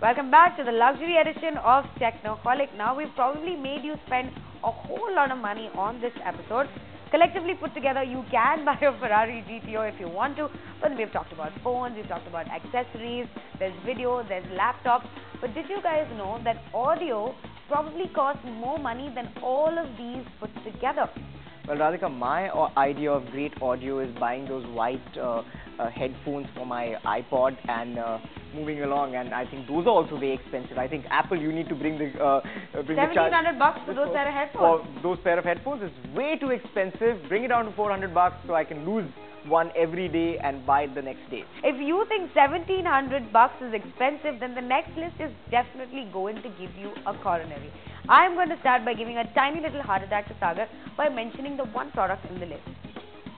Welcome back to the luxury edition of Technoholik. Now, we've probably made you spend a whole lot of money on this episode. Collectively put together, you can buy a Ferrari GTO if you want to, but we've talked about phones, we've talked about accessories, there's video, there's laptops. But did you guys know that audio probably costs more money than all of these put together? Well, Radhika, my idea of great audio is buying those white uh, uh, headphones for my iPod and uh, moving along. And I think those are also very expensive. I think Apple, you need to bring the uh, uh, bring the charge. 1700 bucks for those pair of headphones. For those pair of headphones is way too expensive. Bring it down to 400 bucks so I can lose one every day and buy it the next day. If you think 1700 bucks is expensive, then the next list is definitely going to give you a coronary. I am going to start by giving a tiny little heart attack to Sagar by mentioning the one product in the list.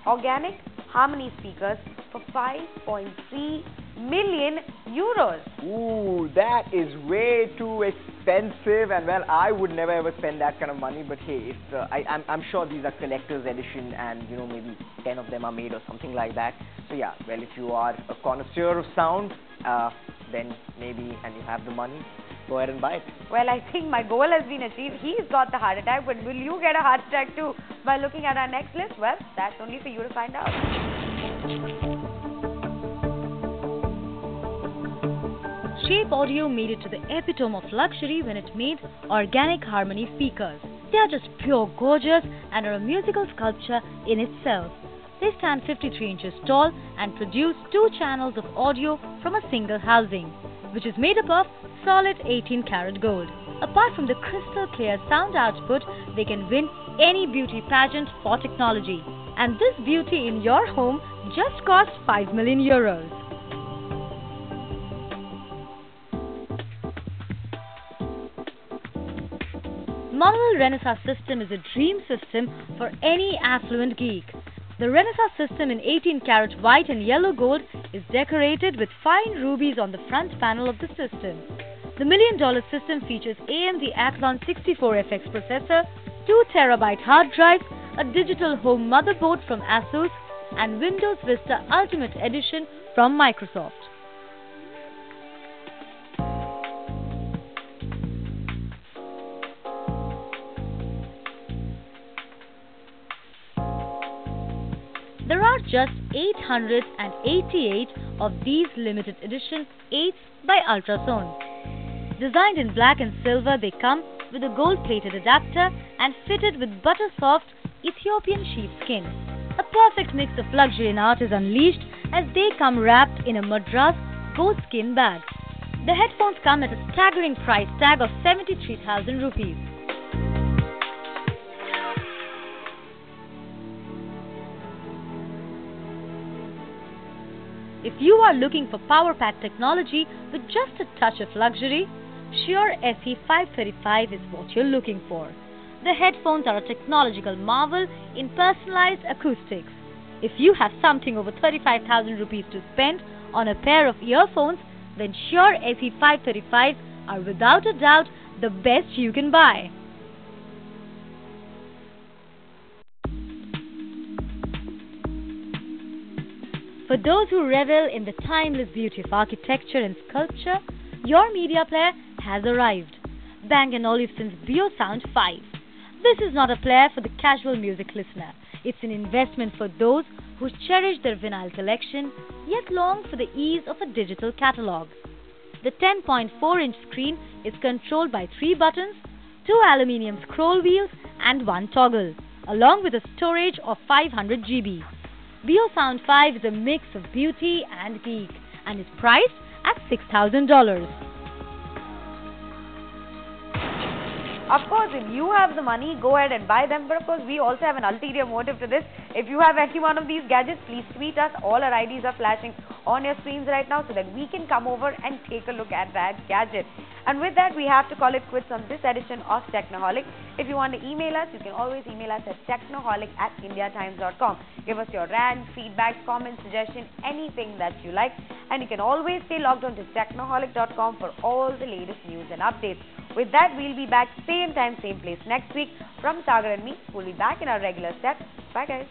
Organic Harmony speakers for 5.3 million euros. Ooh, that is way too expensive, and well, I would never ever spend that kind of money. But hey, it's, uh, I, I'm, I'm sure these are collector's edition, and you know maybe 10 of them are made or something like that. So yeah, well, if you are a connoisseur of sound, uh, then maybe, and you have the money, go ahead and buy it. Well, I think my goal has been achieved. He's got the heart attack, but will you get a heart attack too by looking at our next list? Well, that's only for you to find out. Shape Audio made it to the epitome of luxury when it made Organic Harmony speakers. They are just pure gorgeous and are a musical sculpture in itself. They stand 53 inches tall and produce two channels of audio from a single housing, which is made up of solid 18 karat gold. Apart from the crystal clear sound output, they can win any beauty pageant for technology. And this beauty in your home just costs 5 million euros. Moneual Renaissance system is a dream system for any affluent geek. The Renaissance system in 18 karat white and yellow gold is decorated with fine rubies on the front panel of the system. The million dollar system features AMD Athlon 64FX processor, 2 terabyte hard drives, a digital home motherboard from Asus, and Windows Vista Ultimate Edition from Microsoft. There are just 888 of these limited edition 8s by Ultrasone. Designed in black and silver, they come with a gold plated adapter and fitted with butter soft Ethiopian sheepskin. A perfect mix of luxury and art is unleashed as they come wrapped in a Madras goat skin bag. The headphones come at a staggering price tag of 73,000 rupees. If you are looking for power pack technology with just a touch of luxury, Shure SE535 is what you're looking for. The headphones are a technological marvel in personalized acoustics. If you have something over 35,000 rupees to spend on a pair of earphones, then Shure SE535 are without a doubt the best you can buy. For those who revel in the timeless beauty of architecture and sculpture, your media player has arrived. Bang & Olufsen's BeoSound 5. This is not a player for the casual music listener. It's an investment for those who cherish their vinyl collection yet long for the ease of a digital catalog. The 10.4 inch screen is controlled by three buttons, two aluminium scroll wheels, and one toggle, along with a storage of 500 GB. BeoSound 5 is a mix of beauty and geek and is priced at $6,000. Of course, if you have the money, go ahead and buy them. But of course, we also have an ulterior motive to this. If you have any one of these gadgets, please tweet us. All our IDs are flashing on your screens right now so that we can come over and take a look at that gadget. And with that, we have to call it quits on this edition of Technoholik. If you want to email us, you can always email us at technoholik at indiatimes.com. Give us your rant, feedback, comments, suggestion, anything that you like. And you can always stay logged on to technoholik.com for all the latest news and updates. With that, we'll be back same time, same place next week. From Sagar and me, we'll be back in our regular set. Bye, guys.